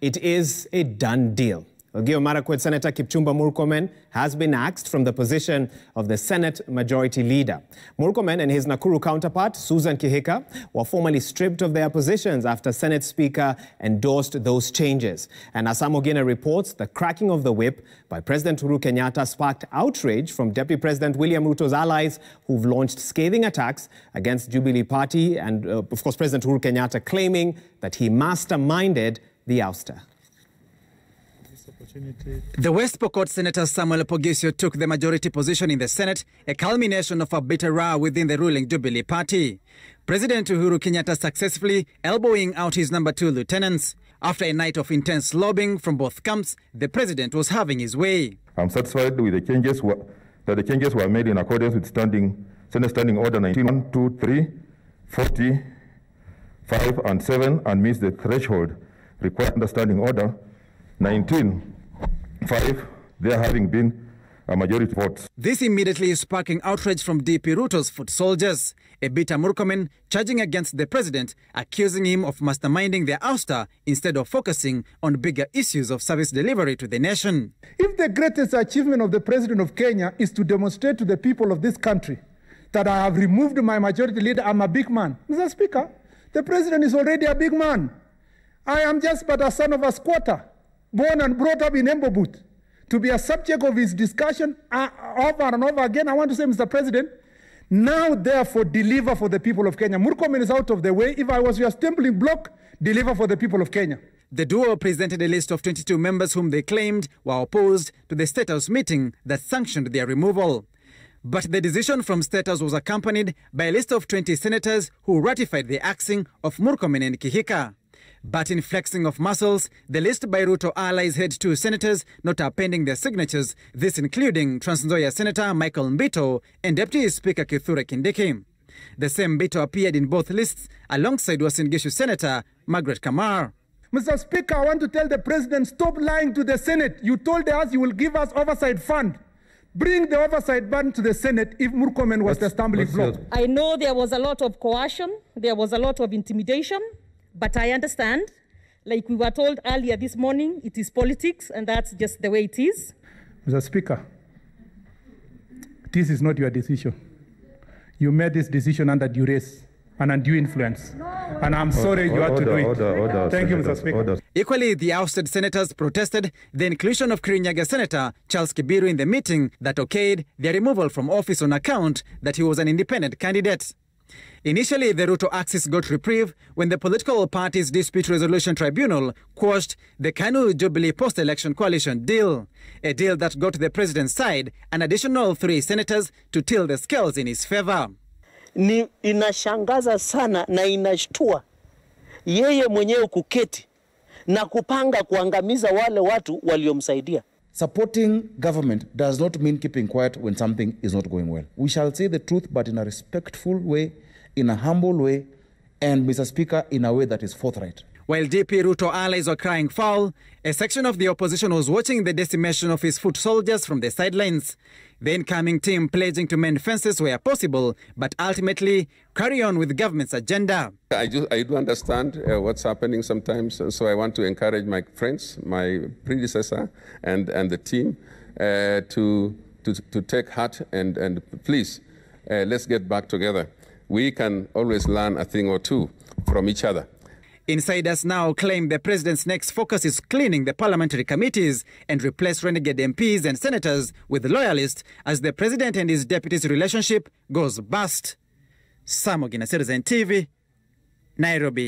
It is a done deal. Elgeyo Marakwet Senator Kipchumba Murkomen has been axed from the position of the Senate Majority Leader. Murkomen and his Nakuru counterpart, Susan Kihika, were formally stripped of their positions after Senate Speaker endorsed those changes. And as Sam Ogina reports the cracking of the whip by President Uhuru Kenyatta sparked outrage from Deputy President William Ruto's allies who've launched scathing attacks against Jubilee Party and, uh, of course, President Uhuru Kenyatta claiming that he masterminded the ouster. The West Pokot Senator Samuel Poghisio took the majority position in the Senate, a culmination of a bitter row within the ruling Jubilee Party. President Uhuru Kenyatta successfully elbowing out his number two lieutenants. After a night of intense lobbying from both camps, the president was having his way. I'm satisfied with the changes wa- that the changes were made in accordance with standing Senate Standing Order 19, 1, 2, 3, 40, 5, and 7, and meets the threshold required understanding Order 19, 5, there having been a majority vote. This immediately is sparking outrage from DP Ruto's foot soldiers. A bitter Murkomen charging against the president, accusing him of masterminding their ouster instead of focusing on bigger issues of service delivery to the nation. If the greatest achievement of the president of Kenya is to demonstrate to the people of this country that I have removed my majority leader, I'm a big man. Mr. Speaker, the president is already a big man. I am just but a son of a squatter, born and brought up in Embobut. To be a subject of his discussion uh, over and over again, I want to say, Mr. President, now therefore deliver for the people of Kenya. Murkomen is out of the way. If I was your stumbling block, deliver for the people of Kenya. The duo presented a list of 22 members whom they claimed were opposed to the State House meeting that sanctioned their removal. But the decision from State House was accompanied by a list of 20 senators who ratified the axing of Murkomen and Kihika. But in flexing of muscles, the list by Ruto allies had two senators not appending their signatures, this including Trans Nzoia Senator Michael Mbito and Deputy Speaker Kithure Kindiki. The same Mbito appeared in both lists alongside Uasin Gishu Senator Margaret Kamar. Mr. Speaker, I want to tell the president, stop lying to the Senate. You told us you will give us oversight fund. Bring the oversight fund to the Senate if Murkomen was the stumbling block. I know there was a lot of coercion, there was a lot of intimidation, but I understand. Like we were told earlier this morning, it is politics, and that's just the way it is. Mr. Speaker, this is not your decision. You made this decision under duress and undue influence. And I'm sorry you had to do it. Order, order, Thank you, Mr. Speaker. order. Equally, the ousted senators protested the inclusion of Kirinyaga Senator Charles Kibiru in the meeting that okayed their removal from office on account that he was an independent candidate. Initially, the Ruto axis got reprieve when the political party's dispute resolution tribunal quashed the KANU Jubilee post-election coalition deal, a deal that got the president's side an additional three senators to tilt the scales in his favor. ni inashangaza sana na inashtua yeye mwenyewe kuketi na kupanga kuangamiza wale watu waliomsaidia. Supporting government does not mean keeping quiet when something is not going well. We shall say the truth, but in a respectful way, in a humble way, and, Mr. Speaker, in a way that is forthright. While DP Ruto allies were crying foul, a section of the opposition was watching the decimation of his foot soldiers from the sidelines. The incoming team pledging to mend fences where possible, but ultimately carry on with government's agenda. I do, I do understand uh, what's happening sometimes, and so I want to encourage my friends, my predecessor, and, and the team uh, to, to, to take heart and, and please, uh, let's get back together. We can always learn a thing or two from each other. Insiders now claim the president's next focus is cleaning the parliamentary committees and replace renegade MPs and senators with loyalists as the president and his deputy's relationship goes bust. Sam Ogina, Citizen TV, Nairobi.